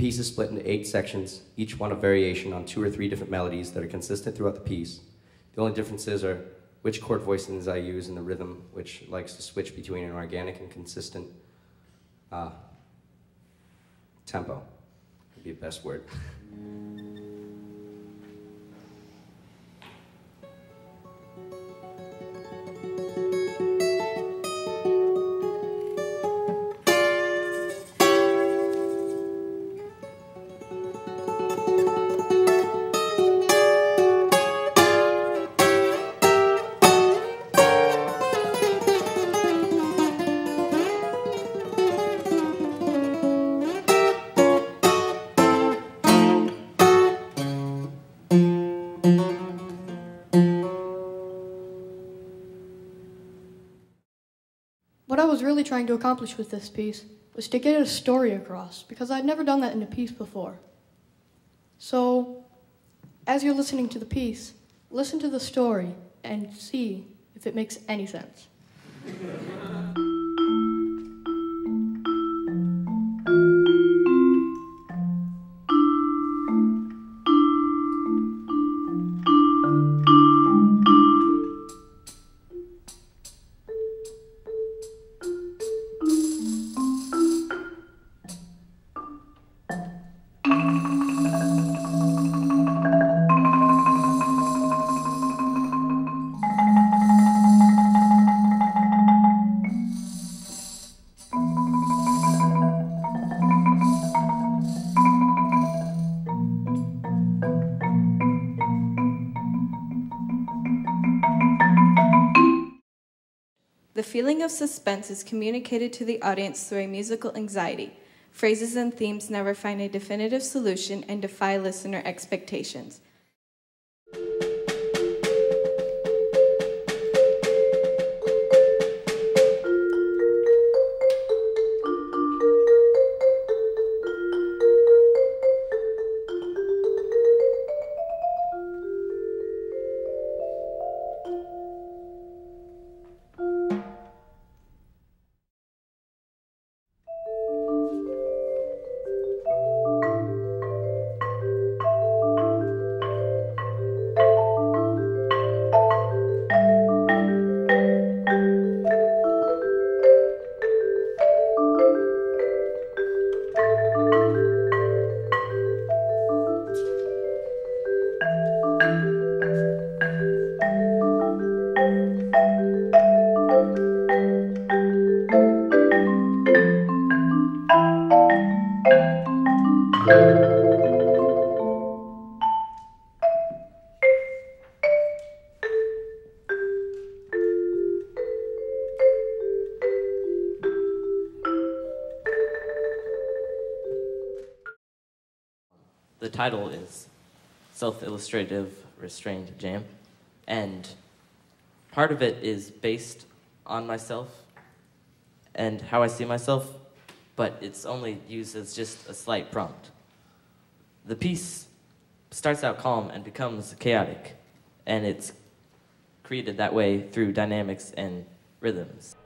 piece is split into eight sections, each one a variation on two or three different melodies that are consistent throughout the piece. The only differences are which chord voicings I use and the rhythm, which likes to switch between an organic and consistent uh, tempo. Would be the best word. What I was really trying to accomplish with this piece was to get a story across because I'd never done that in a piece before. So, as you're listening to the piece, listen to the story and see if it makes any sense. The feeling of suspense is communicated to the audience through a musical anxiety. Phrases and themes never find a definitive solution and defy listener expectations. The title is Self Illustrative Restrained Jam, and part of it is based on myself and how I see myself, but it's only used as just a slight prompt. The piece starts out calm and becomes chaotic, and it's created that way through dynamics and rhythms.